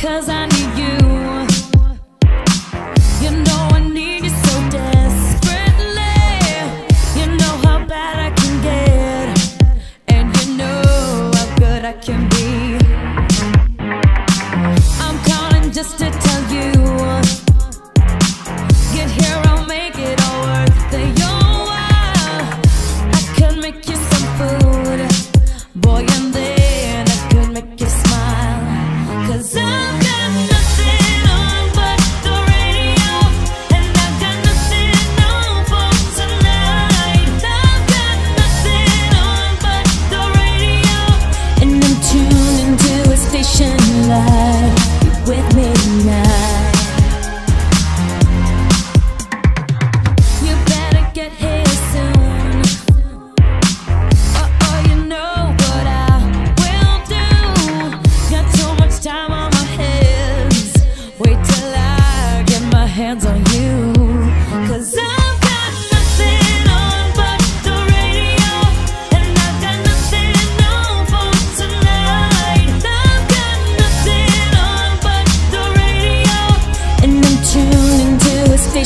Cause I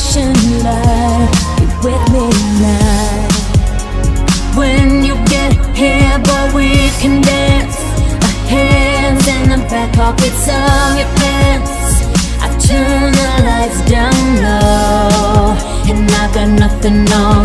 ocean light with me now When you get here, boy, we can dance. Our hands in the back pockets of your pants. I've turned the lights down low And I've got nothing on